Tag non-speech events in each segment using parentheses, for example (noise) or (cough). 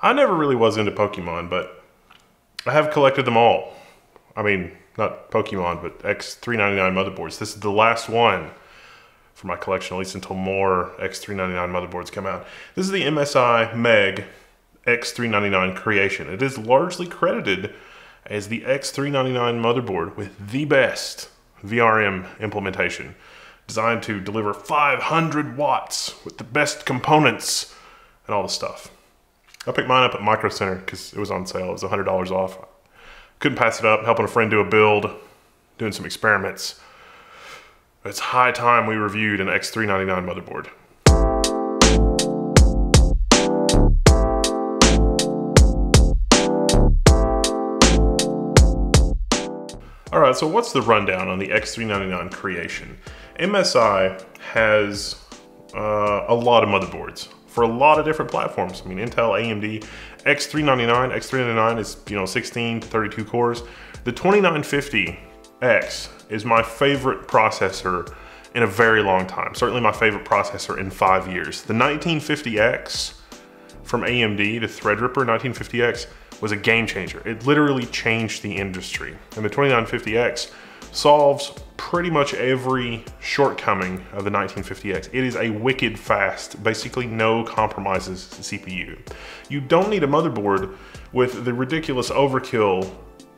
I never really was into Pokemon, but I have collected them all. I mean, not Pokemon, but X399 motherboards. This is the last one for my collection, at least until more X399 motherboards come out. This is the MSI Meg X399 creation. It is largely credited as the X399 motherboard with the best VRM implementation, designed to deliver 500 watts with the best components and all the stuff. I picked mine up at Micro Center because it was on sale. It was $100 off. Couldn't pass it up, helping a friend do a build, doing some experiments. It's high time we reviewed an X399 motherboard. All right, so what's the rundown on the X399 creation? MSI has uh, a lot of motherboards for a lot of different platforms. I mean, Intel, AMD, X399, X399 is, you know, 16 to 32 cores. The 2950X is my favorite processor in a very long time. Certainly my favorite processor in five years. The 1950X from AMD, the Threadripper 1950X, was a game changer. It literally changed the industry. And the 2950X solves pretty much every shortcoming of the 1950X. It is a wicked fast, basically no compromises CPU. You don't need a motherboard with the ridiculous overkill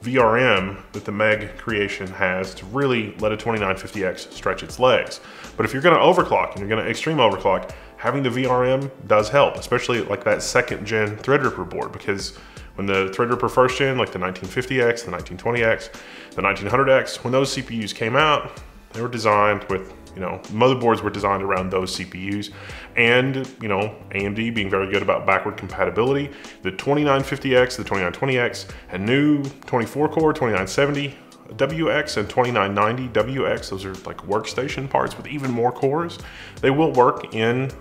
VRM that the Meg creation has to really let a 2950X stretch its legs. But if you're gonna overclock and you're gonna extreme overclock, having the VRM does help, especially like that second gen Threadripper board because when the Threadripper first gen, like the 1950X, the 1920X, the 1900X, when those CPUs came out, they were designed with, you know, motherboards were designed around those CPUs. And, you know, AMD being very good about backward compatibility, the 2950X, the 2920X, and new 24 core, 2970, WX and 2990 WX, those are like workstation parts with even more cores. They will work in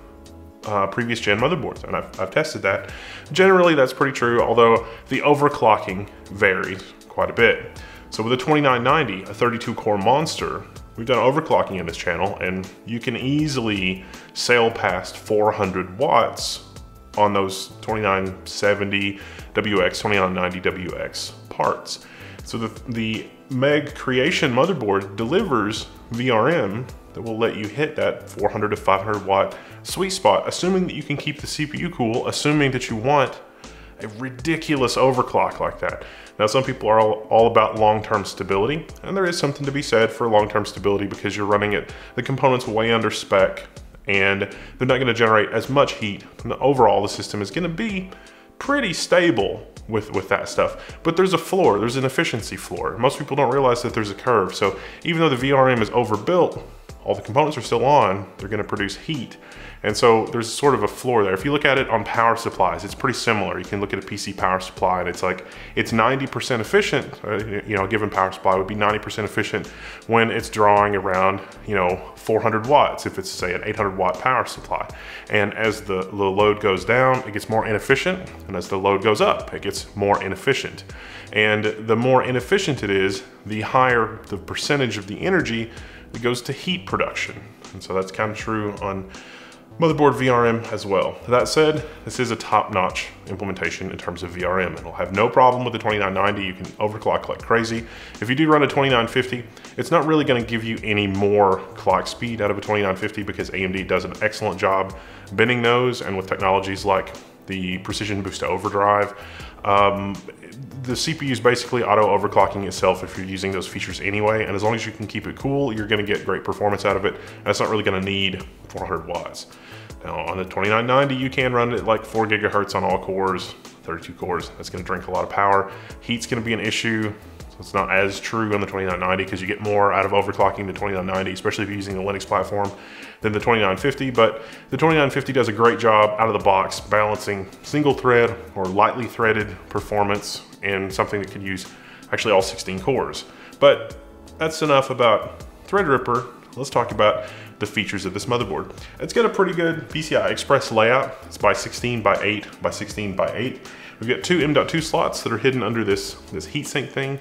uh, previous gen motherboards, and I've, I've tested that. Generally, that's pretty true, although the overclocking varies quite a bit. So with a 2990, a 32 core monster, we've done overclocking in this channel, and you can easily sail past 400 watts on those 2970 WX, 2990 WX parts. So the, the Meg Creation motherboard delivers VRM that will let you hit that 400 to 500 watt sweet spot, assuming that you can keep the CPU cool, assuming that you want a ridiculous overclock like that. Now, some people are all, all about long-term stability, and there is something to be said for long-term stability because you're running it, the components way under spec, and they're not gonna generate as much heat. And overall, the system is gonna be pretty stable with, with that stuff. But there's a floor, there's an efficiency floor. Most people don't realize that there's a curve. So even though the VRM is overbuilt, all the components are still on, they're gonna produce heat. And so there's sort of a floor there. If you look at it on power supplies, it's pretty similar. You can look at a PC power supply and it's like, it's 90% efficient, uh, you know, a given power supply would be 90% efficient when it's drawing around, you know, 400 watts, if it's say an 800 watt power supply. And as the, the load goes down, it gets more inefficient. And as the load goes up, it gets more inefficient. And the more inefficient it is, the higher the percentage of the energy that goes to heat production. And so that's kind of true on motherboard VRM as well. That said, this is a top-notch implementation in terms of VRM. It'll have no problem with the 2990. You can overclock like crazy. If you do run a 2950, it's not really gonna give you any more clock speed out of a 2950 because AMD does an excellent job bending those and with technologies like the Precision Boost Overdrive, um, the CPU is basically auto overclocking itself if you're using those features anyway, and as long as you can keep it cool, you're gonna get great performance out of it, and it's not really gonna need 400 watts. Now on the 2990, you can run it like four gigahertz on all cores, 32 cores. That's gonna drink a lot of power. Heat's gonna be an issue. So it's not as true on the 2990 because you get more out of overclocking the 2990, especially if you're using the Linux platform than the 2950. But the 2950 does a great job out of the box balancing single thread or lightly threaded performance and something that could use actually all 16 cores. But that's enough about Threadripper. Let's talk about the features of this motherboard. It's got a pretty good PCI Express layout. It's by 16 by 8 by 16 by 8. We've got two M.2 slots that are hidden under this, this heatsink thing.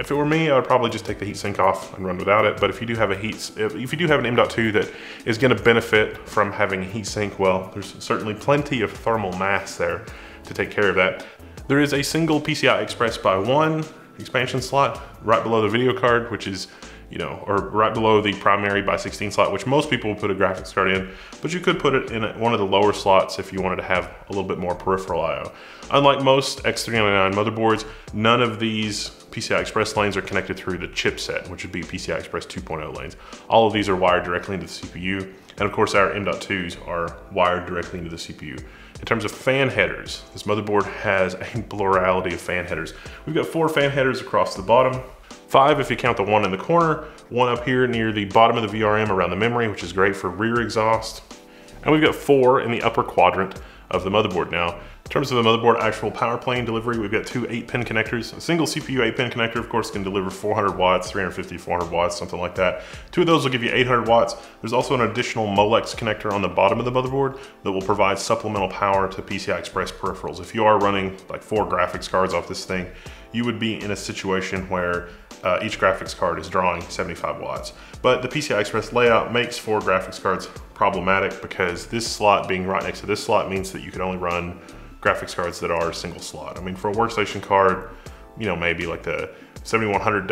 If it were me, I would probably just take the heatsink off and run without it. But if you do have a heat, if, you do have an M.2 that is gonna benefit from having a heatsink, well, there's certainly plenty of thermal mass there to take care of that. There is a single PCI Express by one expansion slot right below the video card, which is you know, or right below the primary by 16 slot, which most people would put a graphics card in, but you could put it in one of the lower slots if you wanted to have a little bit more peripheral I.O. Unlike most X399 motherboards, none of these PCI Express lanes are connected through the chipset, which would be PCI Express 2.0 lanes. All of these are wired directly into the CPU, and of course our M.2s are wired directly into the CPU. In terms of fan headers, this motherboard has a (laughs) plurality of fan headers. We've got four fan headers across the bottom, Five if you count the one in the corner, one up here near the bottom of the VRM around the memory, which is great for rear exhaust. And we've got four in the upper quadrant of the motherboard now. In terms of the motherboard actual power plane delivery, we've got two 8-pin connectors. A single CPU 8-pin connector, of course, can deliver 400 watts, 350, 400 watts, something like that. Two of those will give you 800 watts. There's also an additional Molex connector on the bottom of the motherboard that will provide supplemental power to PCI Express peripherals. If you are running like four graphics cards off this thing, you would be in a situation where uh, each graphics card is drawing 75 watts. But the PCI Express layout makes four graphics cards problematic because this slot being right next to this slot means that you can only run graphics cards that are single slot. I mean, for a workstation card, you know, maybe like the 7100WX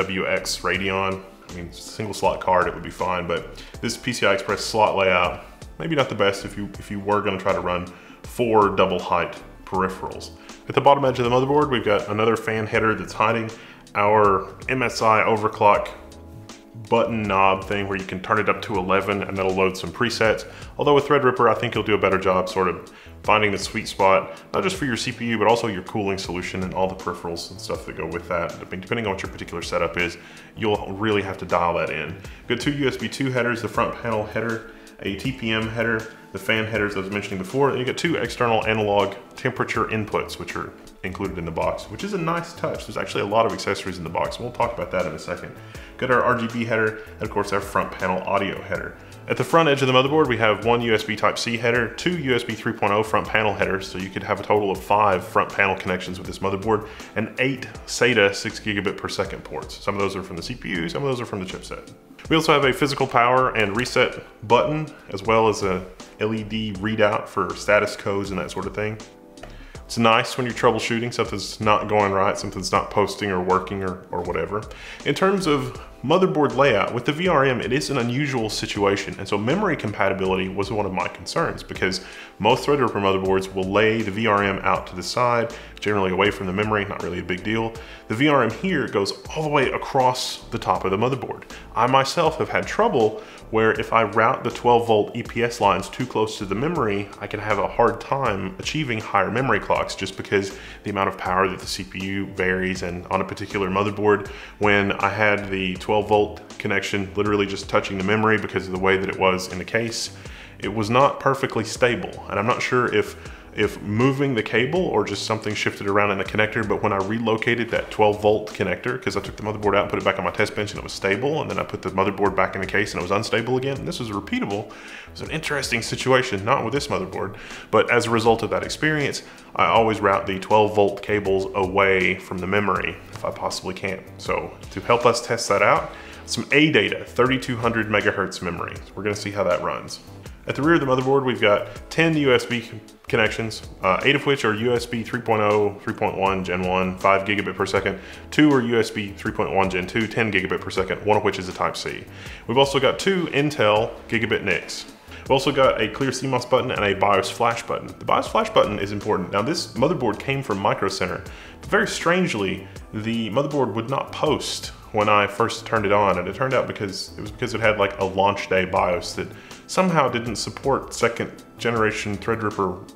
Radeon, I mean, single slot card, it would be fine, but this PCI Express slot layout, maybe not the best if you, if you were gonna try to run four double height peripherals. At the bottom edge of the motherboard, we've got another fan header that's hiding our MSI overclock button knob thing where you can turn it up to 11 and that'll load some presets. Although with Threadripper, I think you'll do a better job sort of finding the sweet spot, not just for your CPU, but also your cooling solution and all the peripherals and stuff that go with that. Depending on what your particular setup is, you'll really have to dial that in. Got two USB 2 headers, the front panel header, a TPM header, the fan headers I was mentioning before, and you get two external analog temperature inputs, which are included in the box, which is a nice touch. There's actually a lot of accessories in the box. We'll talk about that in a second. Got our RGB header, and of course our front panel audio header. At the front edge of the motherboard, we have one USB Type-C header, two USB 3.0 front panel headers, so you could have a total of five front panel connections with this motherboard, and eight SATA 6 gigabit per second ports. Some of those are from the CPU, some of those are from the chipset. We also have a physical power and reset button, as well as a LED readout for status codes and that sort of thing. It's nice when you're troubleshooting, something's not going right, something's not posting or working or, or whatever. In terms of motherboard layout, with the VRM, it is an unusual situation. And so memory compatibility was one of my concerns because most Threadripper motherboards will lay the VRM out to the side, generally away from the memory, not really a big deal. The VRM here goes all the way across the top of the motherboard. I myself have had trouble where if I route the 12 volt EPS lines too close to the memory, I can have a hard time achieving higher memory clocks just because the amount of power that the CPU varies and on a particular motherboard, when I had the 12 12 volt connection literally just touching the memory because of the way that it was in the case. It was not perfectly stable and I'm not sure if if moving the cable or just something shifted around in the connector, but when I relocated that 12 volt connector, because I took the motherboard out and put it back on my test bench and it was stable, and then I put the motherboard back in the case and it was unstable again, and this was repeatable. It was an interesting situation, not with this motherboard, but as a result of that experience, I always route the 12 volt cables away from the memory if I possibly can. So to help us test that out, some ADATA, 3200 megahertz memory. We're gonna see how that runs. At the rear of the motherboard, we've got 10 USB connections, uh, eight of which are USB 3.0, 3.1, Gen 1, 5 gigabit per second. Two are USB 3.1, Gen 2, 10 gigabit per second, one of which is a Type-C. We've also got two Intel gigabit NICs. We've also got a clear CMOS button and a BIOS flash button. The BIOS flash button is important. Now this motherboard came from Micro Center, but very strangely, the motherboard would not post when I first turned it on, and it turned out because it was because it had like a launch day BIOS that somehow didn't support second generation Threadripper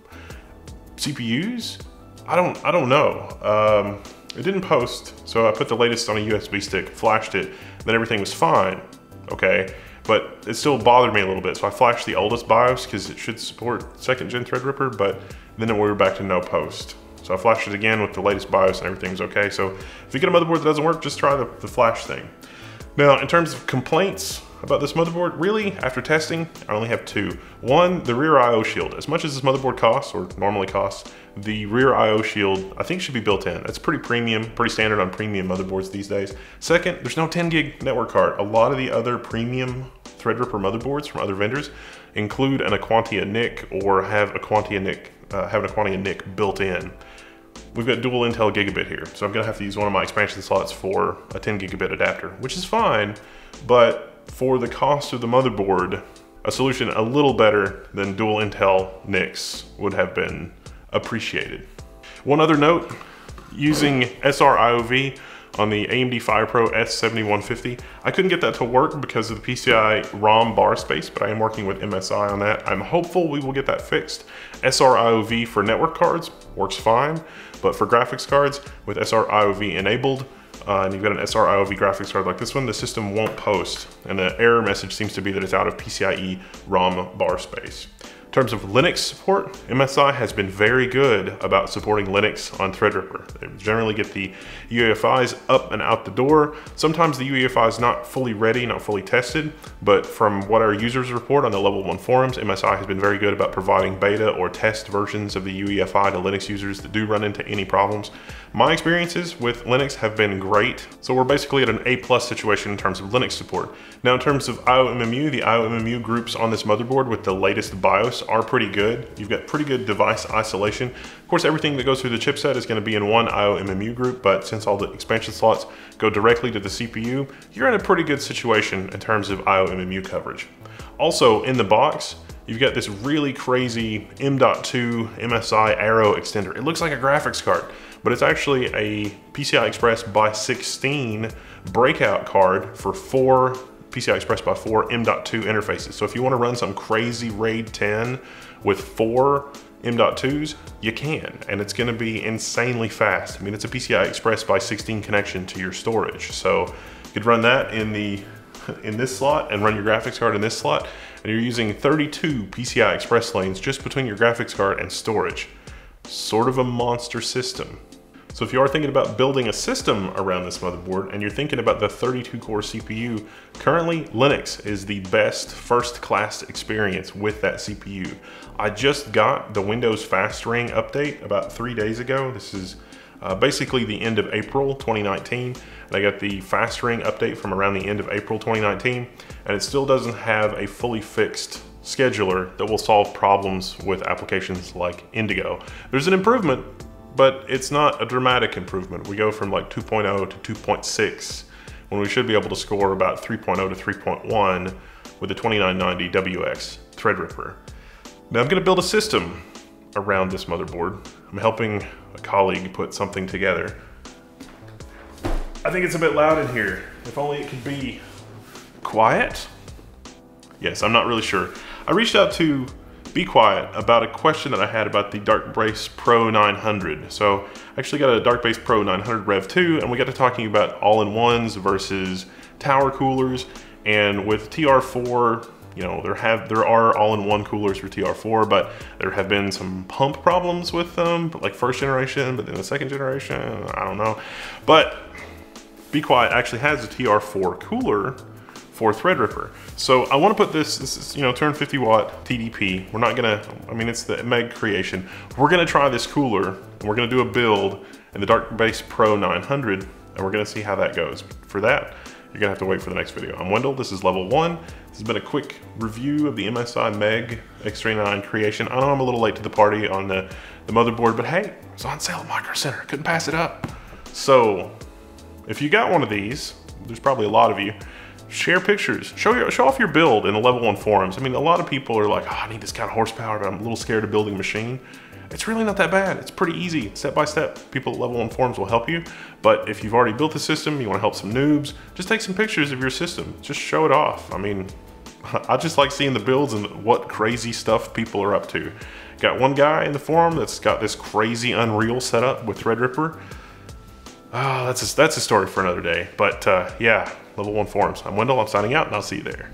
CPUs. I don't, I don't know. Um, it didn't post, so I put the latest on a USB stick, flashed it, then everything was fine, okay? But it still bothered me a little bit, so I flashed the oldest BIOS because it should support second gen Threadripper, but then we were back to no post. So I flashed it again with the latest BIOS and everything's okay. So if you get a motherboard that doesn't work, just try the, the flash thing. Now, in terms of complaints, about this motherboard, really, after testing, I only have two. One, the rear I.O. shield. As much as this motherboard costs, or normally costs, the rear I.O. shield, I think should be built in. It's pretty premium, pretty standard on premium motherboards these days. Second, there's no 10 gig network card. A lot of the other premium Threadripper motherboards from other vendors include an Aquantia NIC or have Aquantia NIC uh, having Aquantia NIC built in. We've got dual Intel gigabit here, so I'm gonna have to use one of my expansion slots for a 10 gigabit adapter, which is fine, but for the cost of the motherboard, a solution a little better than dual Intel NICs would have been appreciated. One other note, using SR-IOV on the AMD FirePro S7150, I couldn't get that to work because of the PCI ROM bar space, but I am working with MSI on that. I'm hopeful we will get that fixed. SR-IOV for network cards works fine, but for graphics cards with SR-IOV enabled, uh, and you've got an SR-IOV graphics card like this one, the system won't post. And the error message seems to be that it's out of PCIe ROM bar space. In terms of Linux support, MSI has been very good about supporting Linux on Threadripper. They generally get the UEFIs up and out the door. Sometimes the UEFI is not fully ready, not fully tested, but from what our users report on the level one forums, MSI has been very good about providing beta or test versions of the UEFI to Linux users that do run into any problems. My experiences with Linux have been great, so we're basically at an A plus situation in terms of Linux support. Now in terms of IOMMU, the IOMMU groups on this motherboard with the latest BIOS are pretty good. You've got pretty good device isolation. Of course, everything that goes through the chipset is gonna be in one IOMMU group, but since all the expansion slots go directly to the CPU, you're in a pretty good situation in terms of IOMMU coverage. Also in the box, you've got this really crazy M.2 MSI Arrow extender. It looks like a graphics card but it's actually a PCI Express by 16 breakout card for four PCI Express by 4 M.2 interfaces. So if you want to run some crazy RAID 10 with four M.2s, you can, and it's gonna be insanely fast. I mean, it's a PCI Express by 16 connection to your storage. So you could run that in the in this slot and run your graphics card in this slot, and you're using 32 PCI Express lanes just between your graphics card and storage. Sort of a monster system. So if you are thinking about building a system around this motherboard and you're thinking about the 32 core CPU, currently Linux is the best first class experience with that CPU. I just got the Windows Fast Ring update about three days ago. This is uh, basically the end of April 2019. And I got the Fast Ring update from around the end of April 2019, and it still doesn't have a fully fixed scheduler that will solve problems with applications like Indigo. There's an improvement, but it's not a dramatic improvement. We go from like 2.0 to 2.6 when we should be able to score about 3.0 to 3.1 with the 2990 WX Threadripper. Now I'm gonna build a system around this motherboard. I'm helping a colleague put something together. I think it's a bit loud in here. If only it could be quiet. Yes, I'm not really sure. I reached out to be quiet about a question that I had about the Darkbase Pro 900. So I actually got a Darkbase Pro 900 Rev 2 and we got to talking about all-in-ones versus tower coolers. And with TR4, you know, there have there are all-in-one coolers for TR4, but there have been some pump problems with them, like first generation, but then the second generation, I don't know. But Be Quiet actually has a TR4 cooler for Threadripper. So I want to put this, this is, you know, turn 50 watt TDP. We're not gonna, I mean, it's the Meg creation. We're gonna try this cooler and we're gonna do a build in the Dark Base Pro 900 and we're gonna see how that goes. For that, you're gonna have to wait for the next video. I'm Wendell, this is level one. This has been a quick review of the MSI Meg X39 creation. I know I'm a little late to the party on the, the motherboard, but hey, it's on sale at Micro Center. Couldn't pass it up. So if you got one of these, there's probably a lot of you, share pictures. Show your, show off your build in the level one forums. I mean, a lot of people are like, oh, I need this kind of horsepower, but I'm a little scared of building a machine. It's really not that bad. It's pretty easy, step by step. People at level one forums will help you. But if you've already built the system, you wanna help some noobs, just take some pictures of your system. Just show it off. I mean, (laughs) I just like seeing the builds and what crazy stuff people are up to. Got one guy in the forum that's got this crazy Unreal setup with Threadripper. Oh, that's a, that's a story for another day. But uh, yeah, Level 1 Forums. I'm Wendell, I'm signing out, and I'll see you there.